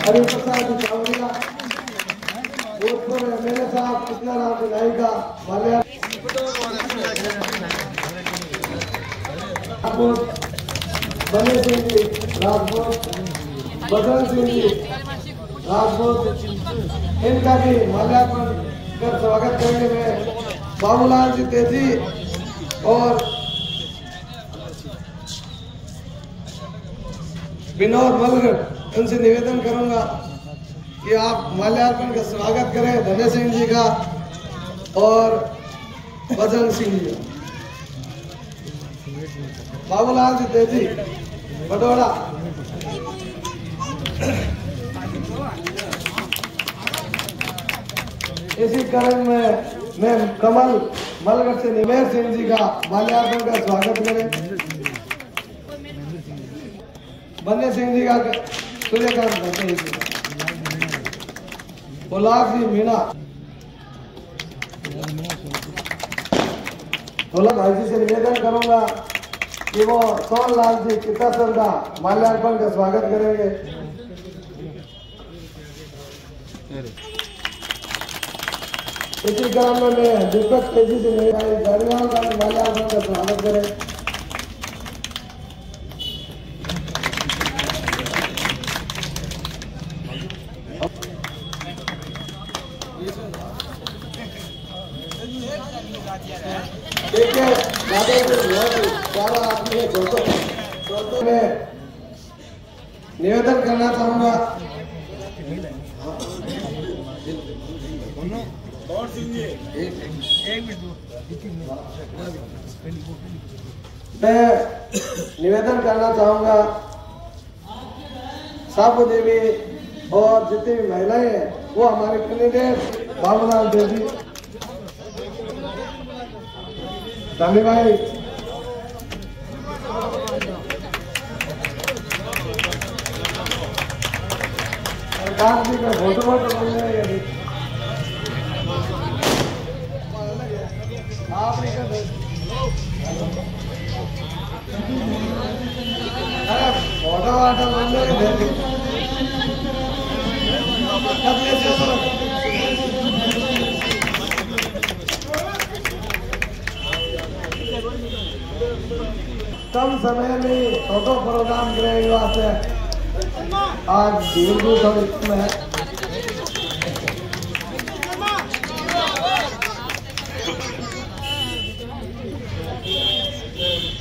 हरिप्रसाद चावड़िया भूतपूर्व एमएलए साहब कृष्णाराम बिलाई का माल्या बने सिंह जी राजपूत बदल सिंह जी राजपूत इनका भी माल्यार्पण कर स्वागत करने में बाबूलाल जी तेज़ी और विनोद मलगढ़ उनसे निवेदन करूँगा कि आप माल्यार्पण का स्वागत करें धन्य सिंह जी का और बजरंग सिंह जी बाबूलाल जी तेज़ी बडोड़ा इसी क्रम में मैं कमल मलगढ़ से निमेर सिंह जी का माल्यार्पण का स्वागत करें। बन्ने सिंह जी का गुलाब जी भाई से निवेदन करूँगा कि वो सोनलाल जी कितासर का माल्यार्पण का स्वागत करेंगे। इसी क्रम में मैं दीपक तेज़ी से मेरे दरमियान का माल्यार्पण का स्वागत करें देखिए दादा जी बहुत ही प्यारा आदमी है दोस्तों दोस्तों मैं निवेदन करना चाहूँगा मैं निवेदन करना चाहूँगा साबू देवी और जितनी भी महिलाएँ हैं, वो हमारे कैंडिडेट बाबूलाल देवी। रामी भाई। सरकार जी का फ़ोटो फ़ोटो बन जाएगा आप फ़ोटो वाटो बन जाएगा कम समय में फ़ोटो प्रोग्राम करेंगे वास्ते आज भीड़ भी थोड़ी कम है।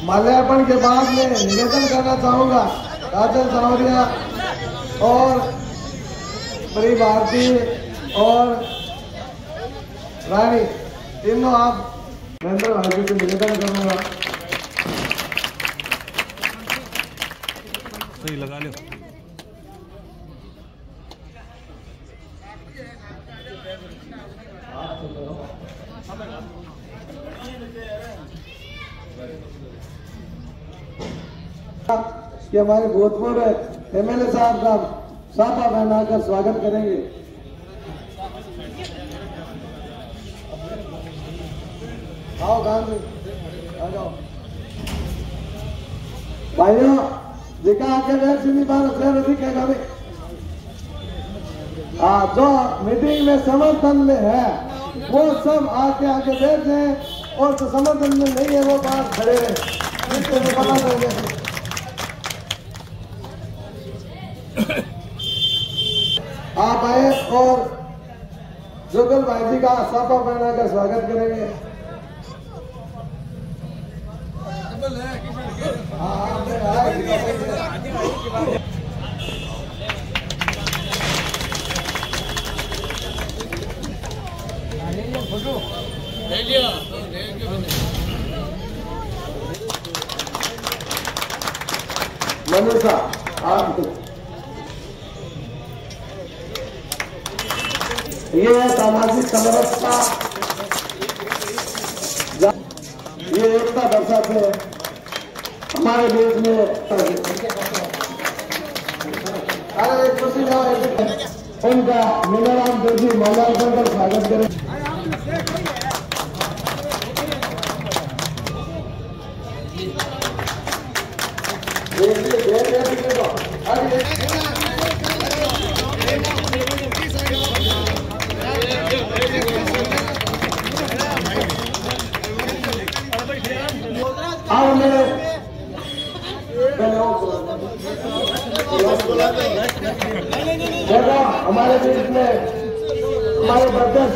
माल्यार्पण के बाद में निवेदन करना चाहूँगा, राजन सावरिया और प्री भारती और रानी तीनों आप नरेंद्र भाई जी से निवेदन करूँगा। सही लगा लो कि हमारे भूतपूर्व एमएलए साहब का साफा पहनाकर स्वागत करेंगे। आओ गांधी आ जाओ। भाइयों जिका आके बैठ सुनी बार शेर दिखेगा भी आ, जो मीटिंग में समर्थन में है वो सब आके आके बैठ जाए और जो समर्थन में नहीं है वो बाहर खड़े रहे। इसको मैं बता देंगे आप आए और जुगल भाई जी का साफा पहना कर स्वागत करेंगे आए। आप ये है सामाजिक समरसता। ये एकता दर्शाते है। हमारे देश में उनका मीनाराम देवी माल्यार्पण कर स्वागत करें।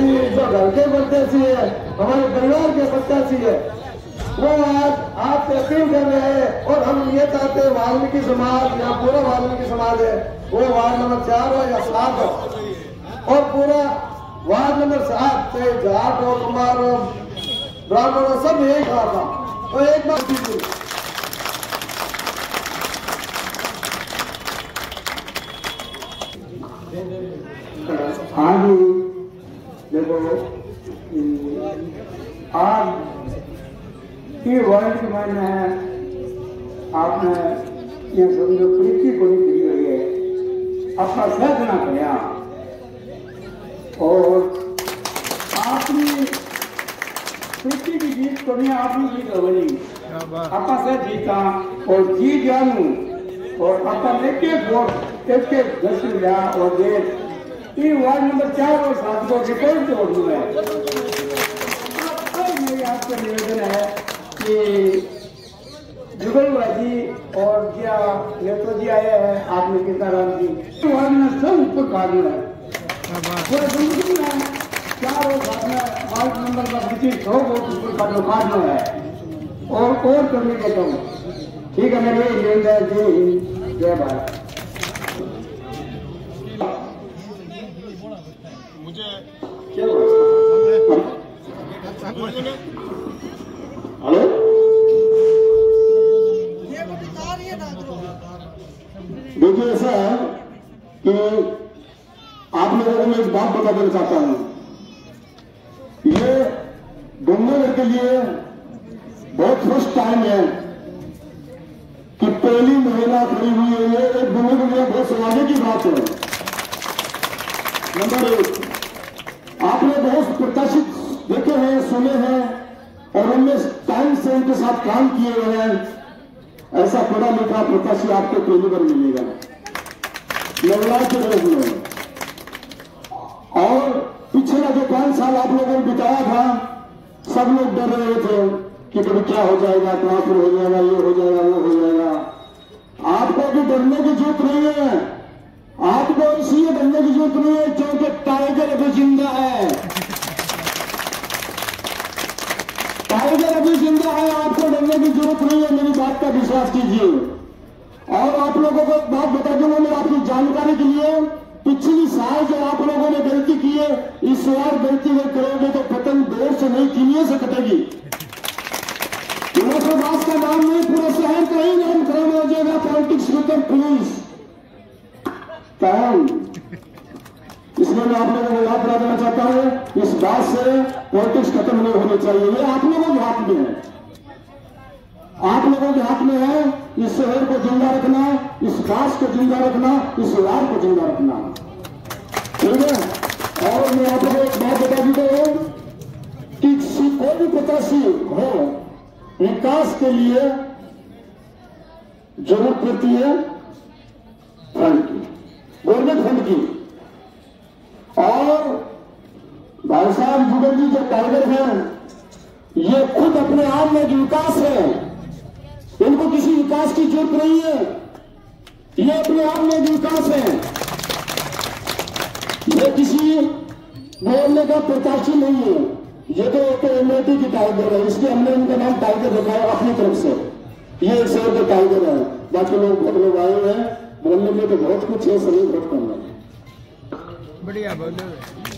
प्रत्याशी जो घर के प्रत्याशी है, हमारे परिवार के प्रत्याशी है। वो आज आपसे अपील कर रहे हैं, और हम ये चाहते हैं वाल्मीकि समाज, या पूरा वाल्मीकि समाज है, वो वार्ड नंबर चार हो या सात हो। और पूरा वार्ड नंबर सात, चाहे जाट हो, कुमार हो, ब्राह्मण हो, सब यही कहा था तो एक बात कीजिए हाँ जी देखो आज की वर्ल्ड के मैंने आपने ये समझो प्रीति को नहीं करी हुई है अपना साधना किया और आपने प्रीति की जीत को नहीं, आपने जीत हो गई अपना से जीता और जीत जानू और अपन एक एक वोट दस लिया और देश वार्ड नंबर चार और सात को रिपोर्ट जोड़ है? मेरी आपका निवेदन है कि जुगलबाजी और क्या नेतो जी आए हैं आपने कितना राम जी? वार्ड में सब ऊपर काटना है। में चार और में वार्ड नंबर का सौ वोट ऊपर काटो काटना है। और और करने देता हूँ ठीक है मेरे जय भारत। एक बात बता देना चाहता हूँ। ये गंगानगर के लिए बहुत फ़र्स्ट टाइम है कि पहली महिला खड़ी हुई है। ये एक गंगा के लिए बहुत सौभाग्य की बात है। नंबर एक, आपने बहुत प्रत्याशित देखे हैं, सुने हैं और उनमें टाइम से उनके साथ काम किए हुए हैं। ऐसा पढ़ा लिखा प्रत्याशी आपको पहली बार मिलेगा। महिलाओं के वर्ग में और पिछला जो पाँच साल आप लोगों ने बिताया था, सब लोग डर रहे थे कि कभी क्या हो जाएगा ट्रांसफ़र हो जाएगा, ये हो जाएगा, वो हो जाएगा। आपको भी डरने की ज़रूरत नहीं है। आपको इसलिए डरने की ज़रूरत नहीं है, क्योंकि टाइगर अभी ज़िंदा है। टाइगर अभी ज़िंदा है, आपको डरने की ज़रूरत नहीं है, मेरी बात का विश्वास कीजिए। और आप लोगों को एक बात बता दूँगा मैं आपकी जानकारी के लिए पिछली साल जो आप लोगों ने गलती की है, इस बार गलती अगर करोगे तो पतंग देर से नहीं किनिए से कटेगी लोकसभा का नाम नहीं, पूरे शहर का ही नाम खराब हो जाएगा पॉलिटिक्स तो पुलिस टाइम इसलिए मैं आप लोगों को याद दिला देना चाहता हूँ, इस बात से पॉलिटिक्स खत्म नहीं होनी चाहिए। ये आप लोगों के हाथ में है। आप लोगों के हाथ में है। इस शहर को ज़िंदा रखना, इस कास्ट को ज़िंदा रखना, इस वार को ज़िंदा रखना। ठीक है? और मैं आप लोगों को एक बात बता दी हूँ कि किसी कोई भी प्रत्याशी हो, विकास के लिए ज़रूरत पड़ती है फंड की, गवर्नमेंट फंड की। और भाई साहब जुगल जी जो टाइगर हैं, ये खुद अपने आप में विकास है। इनको किसी विकास की ज़रूरत नहीं है। ये अपने आप में विकास है। ये किसी बोलने का प्रत्याशी नहीं है। ये तो एक एमएटी की टाइगर है। इसलिए हमने इनका नाम टाइगर रखा है अपनी तरफ़ से। ये एक शहर के टाइगर है। बाकी लोग बहुत लोग आए हैं। बोलने में तो बहुत कुछ है, सभी बहुत कम है। बढ़िया बोलो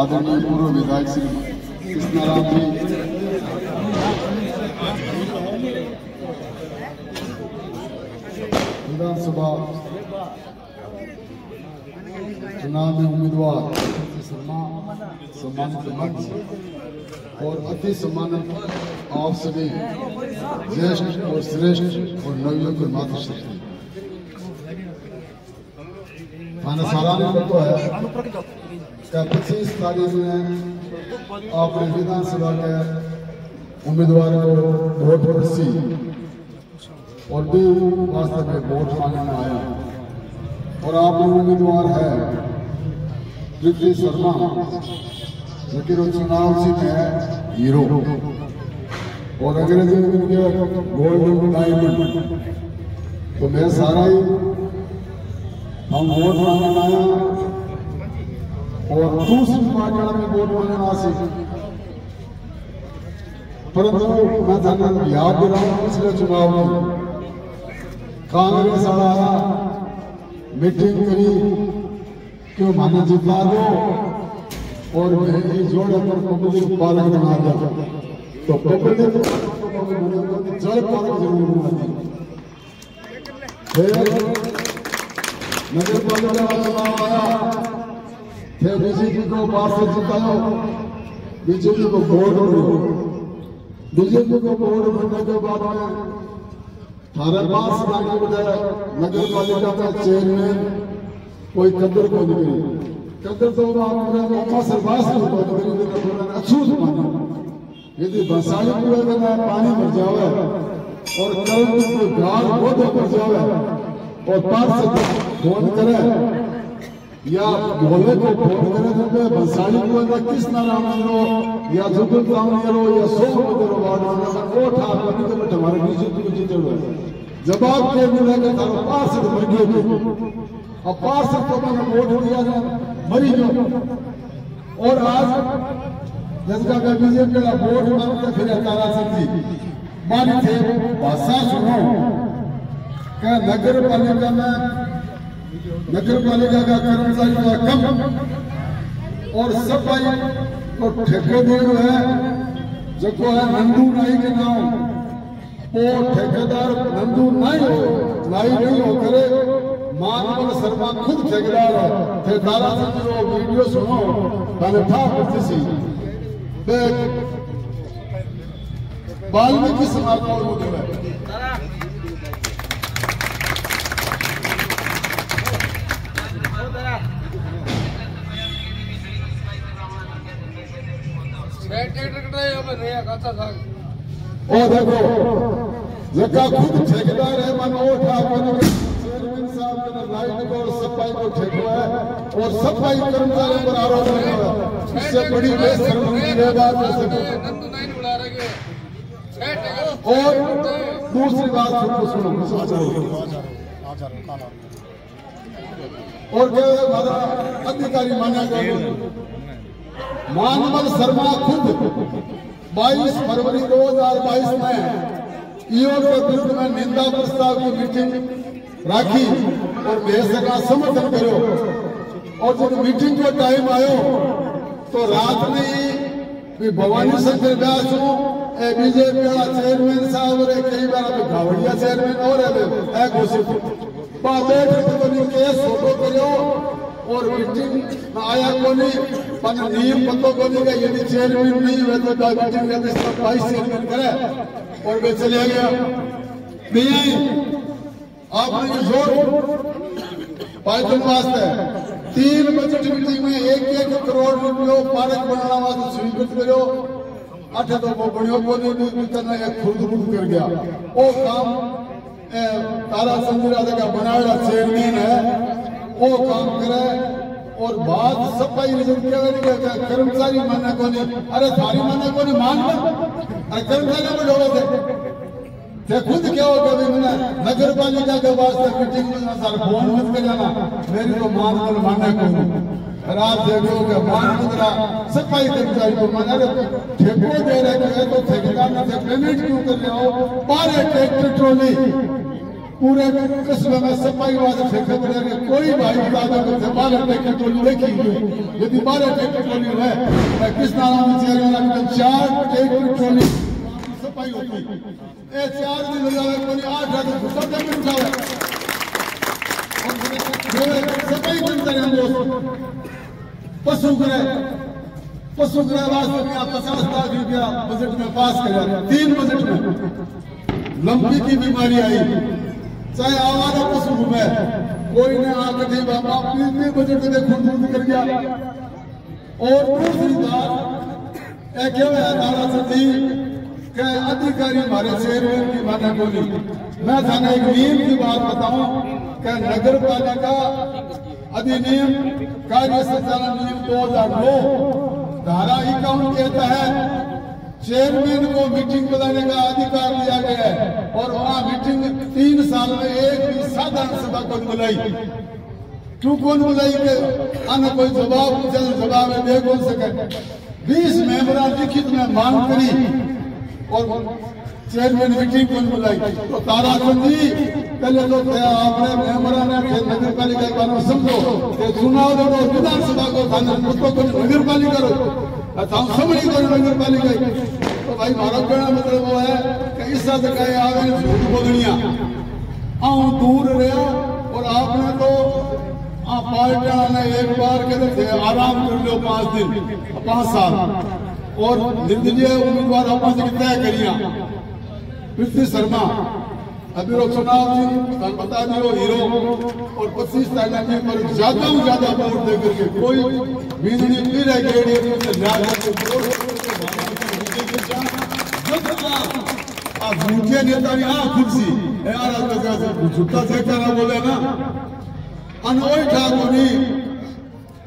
आदरणीय पूर्व विधायक श्री कृष्णाराम जी। विधानसभा चुनाव में उम्मीदवार शर्मा सम्मानित मंच और अति सम्मानित आप सभी ज्येष्ठ और श्रेष्ठ और नवयुवक मातृशक्ति। मैंने सालाना तो है। का पच्चीस तारीख में आपने विधानसभा के उम्मीदवार को वोट रसी और भी वास्तव में वोट मांगने में आया और आप उम्मीदवार है। पृथ्वी शर्मा, लेकिन वो चुनाव चिन्ह है हीरो। और अंग्रेज़ी में गोल्डन डायमंड। तो मैं सारा ही हम वोट और दूसरी में वोट परंतु मैं याद पिछले चुनाव में, कांग्रेस वाला मीटिंग करी कि माने जिता दो और जोड़े पर पब्लिक पार्क बना दिया। तो पब्लिक जल पार्क ज़रूर बना दी फिर नगर पालिका का चुनाव आया फिर बीजेपी को पार्षद जिताओ बीजेपी को वोट मिली बीजेपी को वोट मिलने के बाद में थारे पास लाने बजाय नगर पालिका का चेयरमैन कोई कदर को नहीं कदर तो तो पूरा अछूत माना यदि बसाई पूरे में पानी भर जावे और कल को गाल बोधे भर जावे और पार्षद फ़ोन करे। या मोहल्ले को फ़ोन करे तो मैं बसाई को अंदर किस नाम लो? या जुगल काम करो या सो करो वार्ड में वो ठा करने के बैठे हमारे बीजेपी को जीते हुए जवाब के मिले के तारो पार्षद मर गए अब पार्षद को मैंने वोट दिया था, मरी गयो। और आज जिसका का बीजेपी का वोट मांगते फिर तारा सिंह जी मानी थे भाषा सुनो। क्या नगर पालिका में नगर पालिका का कर्मचारी का कम और सफ़ाई को ठेके दे है। जो है नंदू नाई के नाम वो ठेकेदार नंदू नाई हो, नाई नहीं हो, करे। मानवल शर्मा खुद ठेकेदार है। ठेकेदारा से जो वीडियो सुनो मैंने था कुछ सी वाल्मीकि समाज का है। ओ देखो जगह खुद ठेकेदार है, मन ठाकुर चेयरमैन साहब ने लाइट को और सफ़ाई को ठेका है और सफ़ाई कर्मचारी पर आरोप लगा है। इससे बड़ी बेशर्मी की बात हो सके और दूसरी बात सुनो सुनो और क्या है अधिकारी माना गया मानवल शर्मा खुद 22 फरवरी 2022 में ईओ के विरुद्ध में निंदा प्रस्ताव की मीटिंग राखी और देश का समर्थन करो। और जब मीटिंग को टाइम आयो तो रात में ही भवानी शंकर व्यास ए बीजेपी वाला चेयरमैन साहब रे कई बार अभी घावड़िया चेयरमैन और है। घोषित बैठ के केस फ़ोटो करो और मीटिंग में आया कोनी पर नियम पतो कोनी का यदि चेयरमैन नहीं हुए तो मीटिंग में इसका वाइस चेयरमैन करे। और वे चले गया। नहीं आपने ये ज़ोर पाइथन वास्ते तीन बजट मीटिंग में एक एक करोड़ रुपयो पार्क बनाना वास्ते स्वीकृत करो। अठ तो वो बनियो कोनी करना एक खुद खुद कर गया। वो काम तारा संजरा का बनाया चेयरमैन है। वो काम करे और बात सफ़ाई कर्मचारी माने को अरे थारी माने को नहीं मान अरे कर्मचारी को जोड़ो थे खुद क्या हो कभी मैंने नगर पालिका के वास्ते मीटिंग में सर फ़ोन मत कर जाना मेरी तो मान कर माने को रात देखो कि मान मुद्रा सफ़ाई कर्मचारी को माने अरे ठेको दे रहे तो ठेकेदार ने पेमेंट क्यों कर रहे हो? बारह ट्रैक्टर ट्रॉली पूरे कस्बे में सफ़ाई ठेके पर अगर कोई भाई बता दो कि बारह ट्रैक्टर ट्रॉली देखी हुई यदि बारह ट्रैक्टर ट्रॉली है मैं किस नाम का चार ट्रैक्टर ट्रॉली सफ़ाई होती ए, चार दिन लगावे कोई आठ आठ सब ट्रैक्टर उठावे सफ़ाई करते हैं दोस्त पशु करे पशु गृह वास्ते पचास लाख रुपया बजट में पास कर। तीन बजट में। लंबी की बीमारी आई। चाहे आवारा पशु घूमे कोई ने आकर नहीं बाबा अपने बजट में खुद खुद कर गया और दूसरी बात, एक है, नारा सती, के अधिकारी हमारे चेयरमैन की माना बोली। मैं थाने एक नियम की बात बताऊँ, कि नगर पालिका अधिनियम, कार्य संचालन नियम 2009 धारा इक्यावन कहता है चेयरमैन को मीटिंग बुलाने का अधिकार दिया गया है। और वहाँ मीटिंग तीन साल में एक भी साधारण सभा को बुलाई? क्यों कौन बुलाई के? अन्य कोई जवाब पूछे जवाब में दे कौन सके बीस मेंबरा लिखित में मांग करी और चेयरमैन मीटिंग कौन बुलाई? तो ताराचंद जी पहले तो आपने मेंबरा ने नगर पालिका के समझो? चुनाव देखो विधानसभा को नगर पालिका करो नगर पालिका तो भाई मारो कहना मतलब वो है कि इस हद कहे आवे झूठ बोलनिया। आऊँ दूर रहा और आपने तो आ पार्टियाँ ने एक बार कहते आराम कर लो पाँच दिन, पाँच साल। और निर्दलीय उम्मीदवार अपन से तय करिया। पृथ्वी शर्मा अभी चुनाव जी कल बता दियो, हीरो। और पच्चीस तारीख में पर ज़्यादा से ज़्यादा वोट दे करके। कोई बिजली भी रह गई से आप झूठे नेता ने आ कुर्सी यार तो झूठा से कहना बोले ना? अनोई ठाकुर ठाकुरी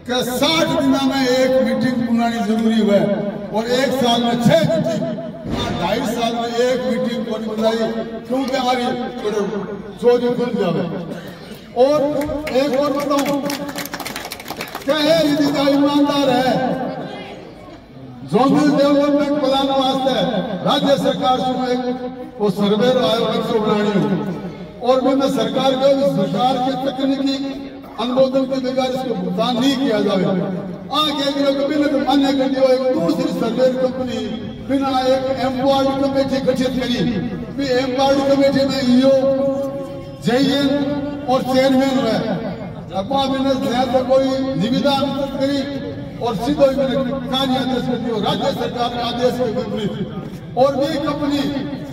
के साठ दिन में एक मीटिंग बुलानी ज़रूरी है और एक साल में छह मीटिंग। ढाई साल में एक मीटिंग को बुलाई क्योंकि हमारी चोरी खुल जाए और एक और बताऊँ, कहे दीदा ईमानदार है जोनल डेवलपमेंट प्लान वास्ते राज्य सरकार से वो सर्वे आयोजन से बनानी और मैं सरकार को सरकार के तकनीकी अनुमोदन के बगैर इसको भुगतान नहीं किया जाए आगे तो मान्य कर दियो, एक दूसरी सर्वे कंपनी बिना एक एम्प्लॉय कमेटी गठित करी। भी एम्प्लॉय कमेटी में ईओ जेईएन और चेयरमैन है अपना बिना ज़्यादा कोई निविदा करी और सीधो ही मैंने कार्य आदेश कर दियो। राज्य सरकार के आदेश के विपरीत। और भी कंपनी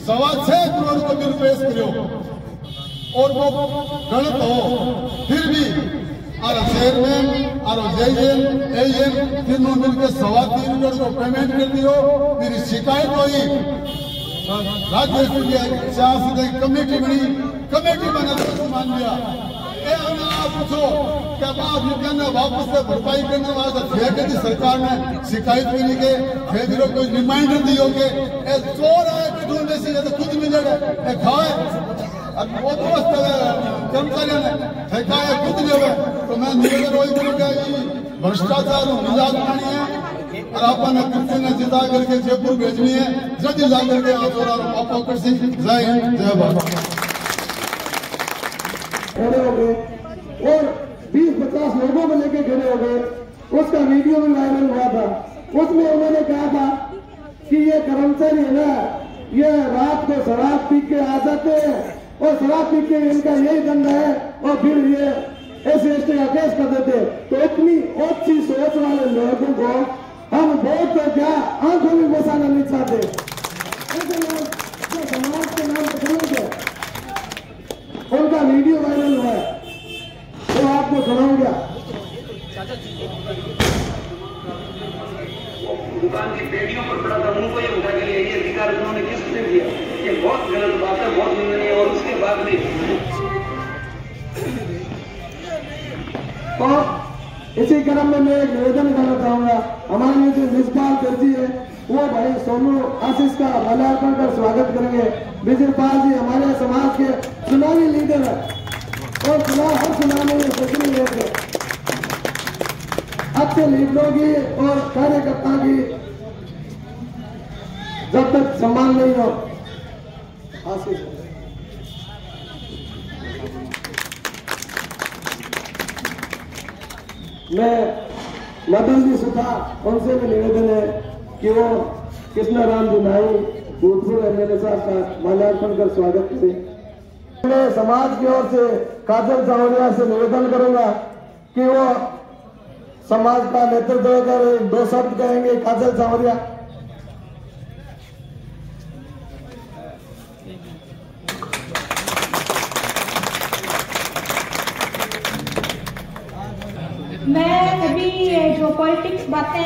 सवा छह करोड़ का बिल पेश करो और वो गलत हो, फिर भी चेयरमैन और जेईएन एएन तीनों मिलकर सवा तीन करोड़ को पेमेंट कर दियो। फिर शिकायत हुई। राज्य शासन कमेटी बनी। कमेटी तो मान लिया वापस से भरपाई करने वास्ते थे? कि सरकार ने शिकायत करी के। फिर कोई रिमाइंडर दियो के ए खाए अब वो दोस्त कर्मचारी ने ठेका कुछ नहीं हुआ मैं निवेदन वही करूँगा कि भ्रष्टाचार निजात पानी और अपन कुर्सी ने जिता करके जयपुर भेजनी जल्दी ला करके आप और पापा कर जय हिंद जय भारत खड़े गए और 20-50 लोगों को लेके खड़े हो गए उसका वीडियो भी वायरल हुआ था उसमें उन्होंने कहा था कि ये कर्मचारी है ना ये रात को शराब पी के आ जाते हैं और शराब पी के इनका यही धंधा है, और फिर ये ऐसे ऐसे का केस कर देते तो इतनी अच्छी सोच वाले लोगों को हम बहुत तो क्या, आँखों में बसाना नहीं चाहते समाज के नाम पर उनका वीडियो वायरल हुआ है वो आपको सुनाऊँगा। दुकान की पेटियों पर पड़ा था उनको ये उठा के लिए अधिकार उन्होंने किसने दिया ये बहुत गलत बात है, बहुत निंदनीय भी तो इसी क्रम में मैं एक निवेदन करना चाहूँगा। हमारे जो निष्पाल दर्जी है, वो भाई सोनू आशीष का माल्यार्पण कर स्वागत करेंगे। विजय जी, हमारे समाज के चुनावी लीडर है। और चुनाव, हर चुनाव में अच्छे लीडरों की और कार्यकर्ता की जब तक सम्मान नहीं हो। आशीष। मैं मदन जी सुधा उनसे भी निवेदन है कि वो कृष्णा राम जी नाई भूतपूर्व एमएलए साहब का माल्यार्पण कर स्वागत करें। मैं समाज की ओर से, काजल सावरिया से निवेदन करूँगा कि वो समाज का नेतृत्व कर, दो शब्द कहेंगे, काजल सावरिया मैं कभी जो पॉलिटिक्स बातें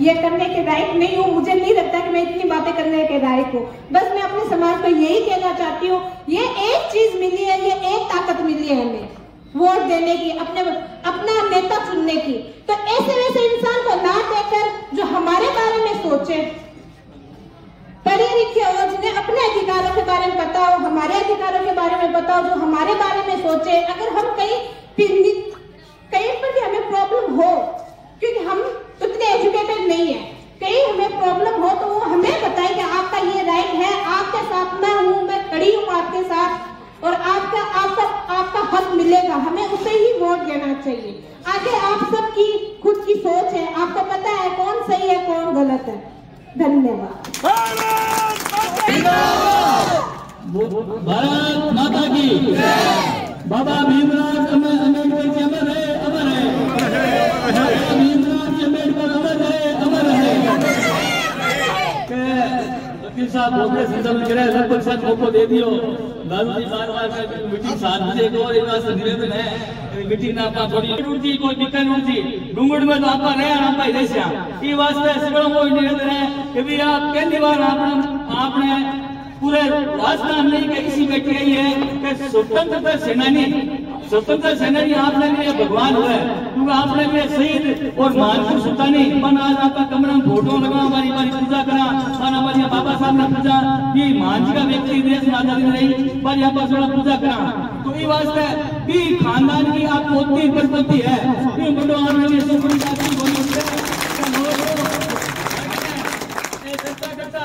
ये करने के लायक नहीं हूँ। मुझे नहीं लगता कि मैं इतनी बातें करने के लायक हूँ। बस मैं अपने समाज को यही कहना चाहती हूँ, ये एक चीज़ मिली है, ये एक ताकत मिली है हमें, वोट देने की, अपने, अपना नेता चुनने की। तो ऐसे वैसे इंसान को ना देकर जो हमारे बारे में सोचे, पढ़े लिखे हो, जिन्हें अपने अधिकारों के बारे में पता हो, हमारे अधिकारों के बारे में पता हो, जो हमारे बारे में सोचे, अगर हम कहीं कहीं पर भी हमें प्रॉब्लम हो, क्योंकि हम उतने एजुकेटेड नहीं है। कहीं हमें प्रॉब्लम हो तो वो हमें बताए कि आपका ये राइट है, आपके साथ मैं हूँ, मैं खड़ी हूँ आपके साथ, और आपका आपका आपका हक मिलेगा। हमें उसे ही वोट देना चाहिए। आगे आप सबकी खुद की सोच है। आपको पता है कौन सही है, कौन गलत है। धन्यवाद। भारत माता की। बाबा भीमराव अम्बे- अंबेडकर जी अमर है अमर है बाबा भीमराव जी अंबेडकर अमर है अमर है के वकील साहब बोलते संदर्भ करे लगभग सच मौको दे दियो। दारू जी बार बार मीटिंग साथ बजे एक और इनका से निवेदन है मीटिंग ना आपा थोड़ी उड़ती कोई दिक्कत उड़ती डूंगड़ में तो आपा रहे और आपा इधर से ई वास्ते सगळो कोई निवेदन है कि भी आप पहली बार आपने आपने पूरे राजस्थान में एक ऐसी बैठी आई है कि स्वतंत्रता सेनानी स्वतंत्रता सेनानी आपने लिए भगवान हुए। क्योंकि आपने लिए शहीद और मानपुर सुल्तानी। मन आज आपका कमरा में फ़ोटो लगा, हमारी हमारी पूजा करा। और हमारे बाबा साहब ने पूजा। कि मान का व्यक्ति देश में आज़ादी नहीं पर यहाँ पर थोड़ा पूजा करा। तो ये वास्ते कि खानदान की आप परपति है ये बड़ो आने लिए सुपरी जाति बोली ये चर्चा करता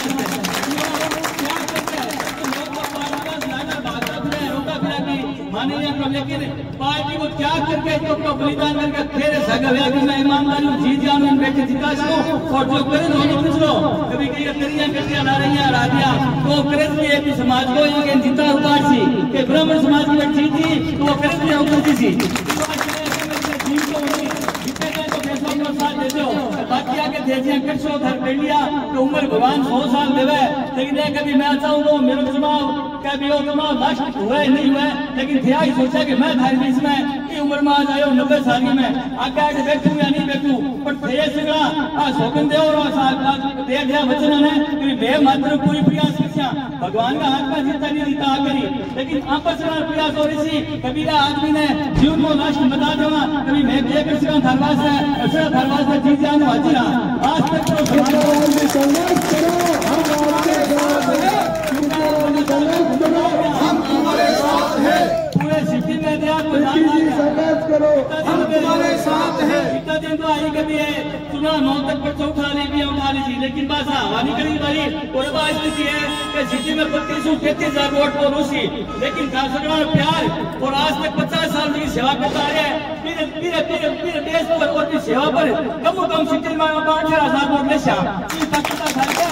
लेकिन पार्टी को त्याग करके तो को बलिदान करके फिर सगा है कि मैं ईमानदारी जी जान में बेटे जिता सकूँ, और जो करे तो उन्हें पूछ लो। कभी कहीं करिया करिया ला रही हैं राजिया तो करे भी एक समाज को ये के जिता उतार सी, के ब्राह्मण समाज की बैठी थी तो वो करे भी उतरती सी तो के को तो बाकी आके भेजिए करसो घर पे लिया तो उम्र भगवान सौ साल देवे। लेकिन कभी मैं चाहूँ तो मेरे चुनाव कभी वो चुनाव नष्ट हुए नहीं हुए लेकिन थे ही सोचा कि मैं थारी बीच में, की उम्र में आ जाओ नब्बे साल की में। आगे आगे बैठू या नहीं बैठू पर थे सिंगड़ा आ सौगन देव और दे दिया वचन ने। कि मैं मात्र पूरी प्रयास किया भगवान का हाथ में जीता नहीं जीता करी लेकिन आपस में प्रयास हो रही थी। कभी का आदमी ने जीवन को नष्ट बता देवा कभी मैं बे कर सका धरवास है, ऐसा धरवास में जीत जाने वाजी रहा आज तक तो हम हम तुम्हारे साथ हैं पूरे सिटी में संघर्ष करो हम तुम्हारे साथ हैं इतना दिन तो आई कभी है चुनाव नौ तक पर चौथा ली भी उठा ली थी लेकिन बस हवा नहीं करी बारी और अब स्थिति है कि सिटी में बत्तीस सौ तैतीस हज़ार वोट को रूसी लेकिन खासकर प्यार और आज तक पचास साल की सेवा करता है फिर फिर फिर फिर देश पर और की सेवा पर कम कम सिटी में पाँच हज़ार वोट ले श्याम।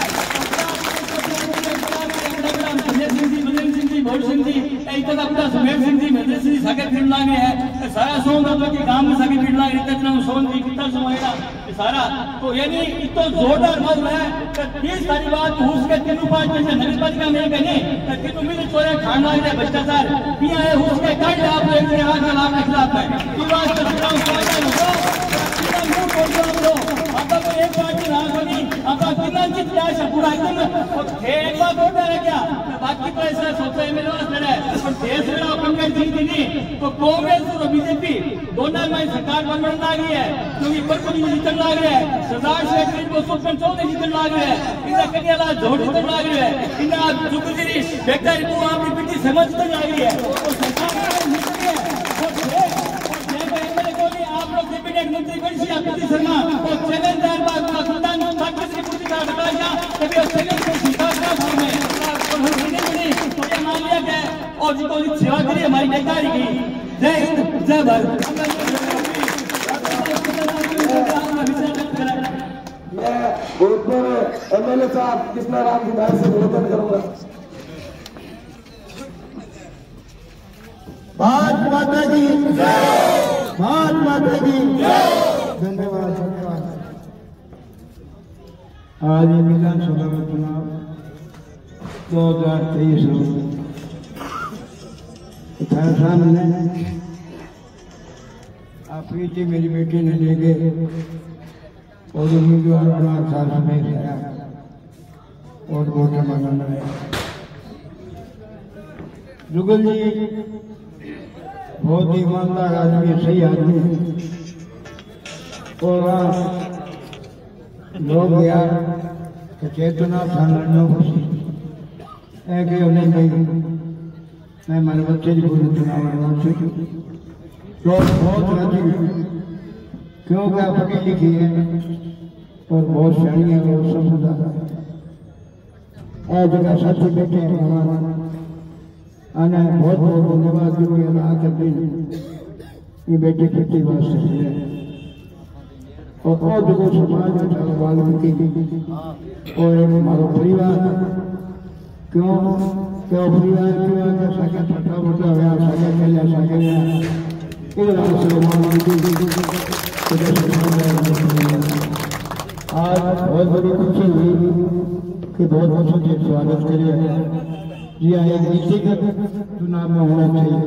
ताकत सिंह जी इतना अपना सुमेर सिंह जी महेंद्र सिंह जी सागे फिर लागे है। सारा सोम का के गाँव में सागे फिर लागे इतना सोम जी, कितना समाएगा सारा। तो यानी इतो जोरदार मत है ये सारी बात हुस के तीनों पार्ट में नगर पालिका में कहीं कि तीनों मिल चोरे खाना है, भ्रष्टाचार। पिया है हुस के काट आप एक से आठ लाख के खिलाफ है। ये बात तो फ़ायदा होगा सीधा मुँह बोल दो आपका कोई एक आपका कितना जीत जाए सब पूरा एकदम और एक बार वोट है क्या. बाकी तो ऐसा सोचा मेरे पास है पर देश में आप कांग्रेस जीत नहीं. तो कांग्रेस और बीजेपी. दोनों में सरकार बनने लगी है क्योंकि पर कुछ जीतने लग रहे हैं सरदार शेख जी को सुल्तान चौधरी जीतने लग रहे हैं इन्हें कन्याला झोट जीतने लग रहे हैं इन्हें जुगजिरी बेकार को आपकी बेटी समझने लग रही है और सरकार जीत रही है और देश और देश में एमएलए को भी आप लोग कैबिनेट मंत्री बन सी शर्मा और चैलेंज दार बात का कुछ का हटाया कभी चैलेंज को सीधा का भाव में और हम नहीं बनी तो ये मान लिया गया और जी को सेवा करी हमारी बेकारी की। जय हिंद, जय भारत। मैं भूतपूर्व एमएलए साहब कृष्णा राम जी भाई से निवेदन करूँगा भारत माता की भारत धन्यवाद आज विधानसभा में चुनाव दो हज़ार तेईस हो सामने आप स्वीटी मेरी बेटी ने ले गए। और उम्मीदवार बना साल में गया और वोट मांगने में जुगल जी बहुत ही ईमानदार आदमी सही आदमी और लोग कि चेतना था लड़ना ऐ कि नहीं भाई, मैं हमारे बच्चे की पूरी चुनाव लड़ना लोग बहुत राज़ी क्योंकि आप पढ़ी लिखी है? और बहुत शानी है समझदार है। ऐ जगह साथी बैठे हैं हमारा आना बहुत बहुत धन्यवाद जो ये आकर दिन ये बेटी बेटी वास्ते है। और और देखो समाज में वाल्मीकि और एक हमारो परिवार, क्यों क्यों परिवार, क्यों कि सके छोटा मोटा हुआ सके कल्या सके इधर से वाल्मीकि आज बहुत बड़ी खुशी हुई कि बहुत बहुत स्वागत करिए हाँ नीतिगत चुनाव में होना चाहिए।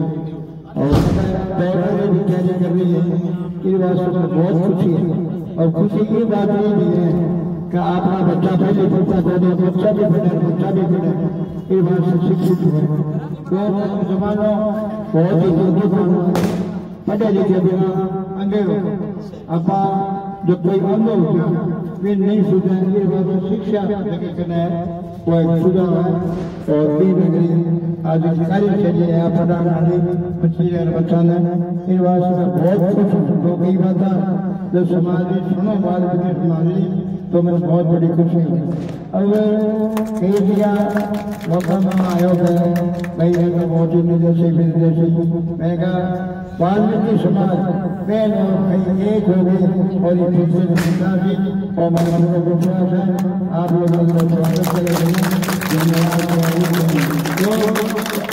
और पहले भी तैयारी कर रही है। इस में बहुत खुशी है। और खुशी की बात ये भी है कि आपका बच्चा पहले बच्चा दो बच्चा भी बने बच्चा भी बने इस बात शिक्षित है तो जमाना बहुत ही मानो पढ़े लिखे बिना अंधेरो अपा जो कोई अंधो हो गया वे नहीं सुझा ये बात शिक्षा करना है। एक है और भी नगरी आज कार्य चलिए है प्रधान मंत्री पच्चीस हज़ार बच्चा ने इन वास्ते में बहुत खुश हूँ। तो कई बात जब समाज में सुनो बात बने समाज तो मैं बहुत बड़ी खुशी है अब कई दिया मौका में आयो है भाई है बहुत ही जैसे फिर जैसे मैं कहा वाल्मीकि समाज बहन और भाई एक हो गए, और ये फिर से और पूरा विश्वास है, आप लोगों का स्वागत करेंगे तो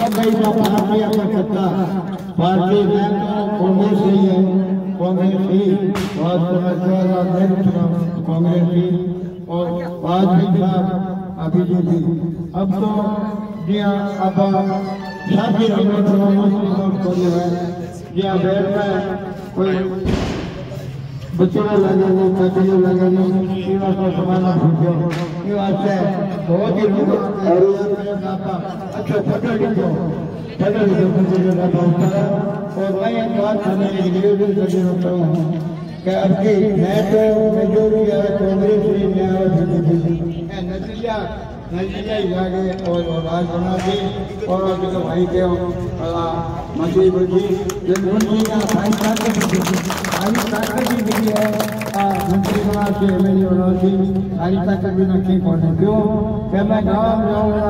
अब भाई जो पार्टी अपना करता पार्टी में कांग्रेस ही है, कांग्रेस ही में नेहरू चुनाव, कांग्रेस ही, और वाजपेयी अभी जो। भी अब तो जी हाँ अब शादी खोले हुए जी हाँ। बैठ में कोई बच्चों लगे नहीं कचरे लगे नहीं ये वास्ते समाना भूखो ये वास्ते बहुत ही और ये अच्छा फ़ोटो लिखो फ़ोटो लिखो मुझे ना पहुँचा और मैं एक बात करने के लिए भी करने होता हूँ कि अब की मैं तो मेजोरिटी है कांग्रेस ही न्याय है नतीजा नतीजा ही और और आज बना दी। और जो भाई के का भाई ताकत सारी ताकत भी मिली है। मंत्री बना के एम एल ए बना थी सारी ताकत भी रखी पड़े क्यों? क्या मैं गाँव जाऊँगा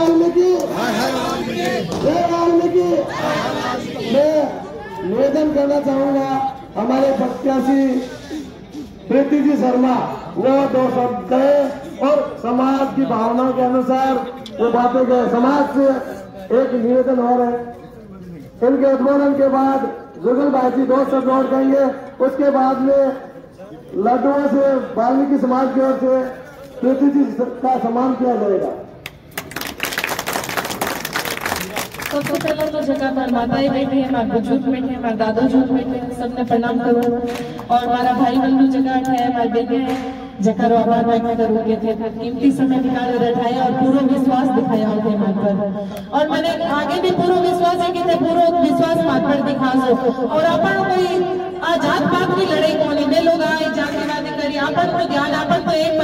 जय वाल्मीकि। मैं निवेदन करना चाहूँगा हमारे प्रत्याशी प्रीति जी शर्मा, वो दो शब्द कहे और समाज की भावनाओं के अनुसार वो बातें गए समाज से एक निवेदन और है। इनके उद्बोधन के बाद जुगल भाई जी दो शब्द और कहेंगे। उसके बाद में लड्डुओं से वाल्मीकि समाज की ओर से प्रीति जी का सम्मान किया जाएगा। सबसे पहले तो जगह पर माताएँ बैठी है हमारे बुज़ुर्ग बैठे हैं हमारे दादा बैठे हैं सबने प्रणाम करो और हमारा भाई बंधु, जगह है हमारे बेटे हैं जकर आभार व्यक्त करोगे थे कीमती समय निकाल रखाया और पूरा विश्वास दिखाया होते मन पर और मैंने आगे भी पूरा विश्वास है कि पूरा विश्वास मात पर दिखा और अपन कोई आ जात पात की लड़ाई लोग आए करी अपन तो ज्ञान अपन तो एक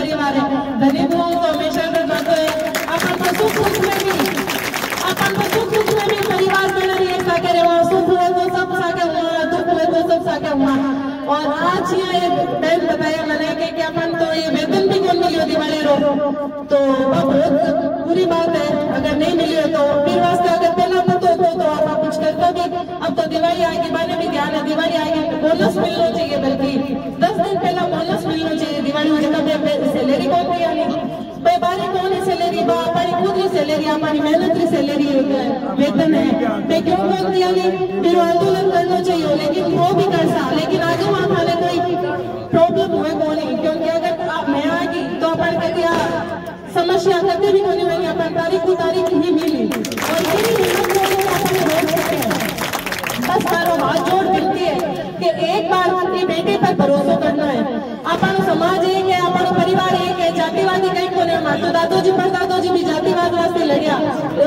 आज ये बहन बताया मैंने कि अपन तो ये सैलरी हमारी मेहनत की सैलरी वेतन है। मैं क्यों बोलती हूँ? फिर आंदोलन करना चाहिए, लेकिन वो भी कर सा लेकिन आगे वहाँ खाने कोई प्रॉब्लम हुए को क्योंकि अगर आप मैं आगी तो अपन कभी समस्या कभी भी होने वाली अपन तारीख को तारीख ही मिली। है अपन समाज एक है अपन परिवार एक है जातिवादी कहीं को नहीं मानते। दादो जी पर दादो जी भी जातिवाद वास्ते लड़िया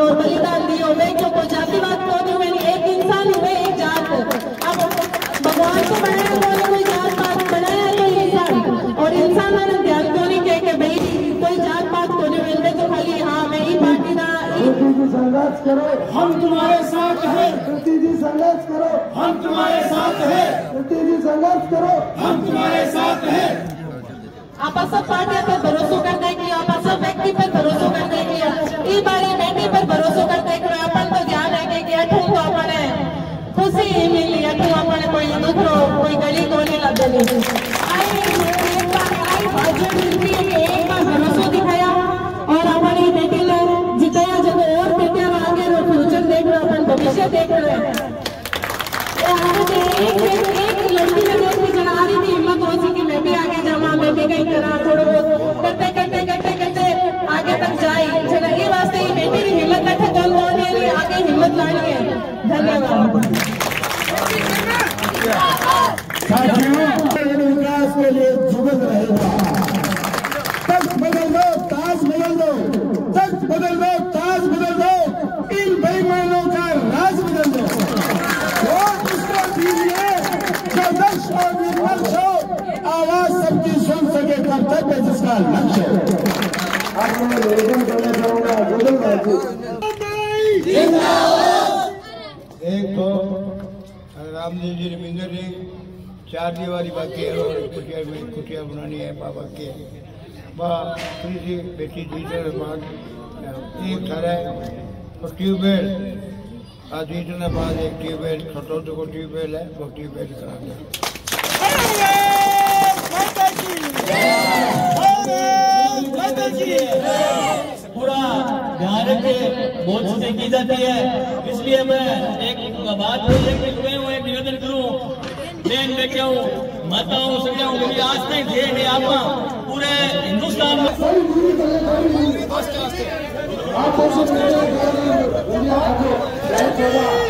और बलिदान दियो मैं क्यों को जातिवाद को नहीं मैंने एक इंसान हुए एक जात। अब भगवान को बनाया उन्होंने कोई जात पात बनाया तो इंसान। और इंसान मैंने ध्यान क्यों नहीं कहे कि भाई कोई जात पात तो खाली हाँ मैं ही पार्टी ना संघर्ष करो। हम तुम्हारे साथ हैं। प्रीति जी संघर्ष करो। हम तुम्हारे साथ हैं। प्रीति जी संघर्ष करो। विकास के लिए जुगल रहेगा तख्त बदल दो ताज बदल दो तख्त बदल दो ताज बदल दो इन बेईमानों का राज बदल दो वोट उसको दीजिए जो हो सुन सके कर्तव्य जिसका लक्ष्य हो मैं निवेदन करना चाहूँगा गुजर भाई जी एक तो रामदेव जी रविंद्र जी चार दीवारी बाकी है और कुटिया में कुटिया बनानी है बाबा के। वह थोड़ी सी बेटी के बाद एक घर है। और ट्यूबवेल, आज जीतने के बाद एक ट्यूबवेल, छोटो को ट्यूबवेल है, वो ट्यूबवेल करा दिया पूरा बहुत चीज़ें की जाती है। इसलिए मैं एक बात हुई है कि मैं वो एक निवेदन करूँ बहन बेटियों माताओं सजाओं मेरी आज तक दे नहीं आप पूरे हिंदुस्तान में कर आप जैसे मेरे दुनिया को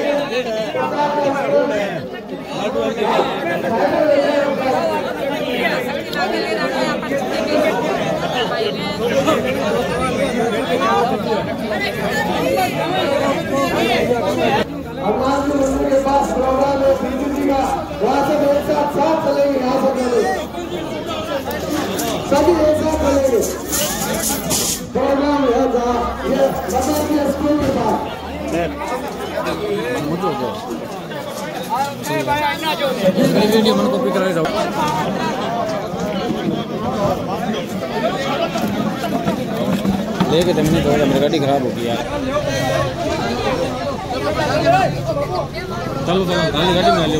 के पास प्रोग्राम है बीजेपी का वहाँ से एक साथ साथ चलेंगे यहाँ से पहले सभी एक साथ चलेंगे प्रोग्राम है जहाँ ये बता के स्कूल करा जाओ लेके ज़मीन थोड़ा मेरी गाड़ी खराब होगी यार चलो चलो गाड़ी में ले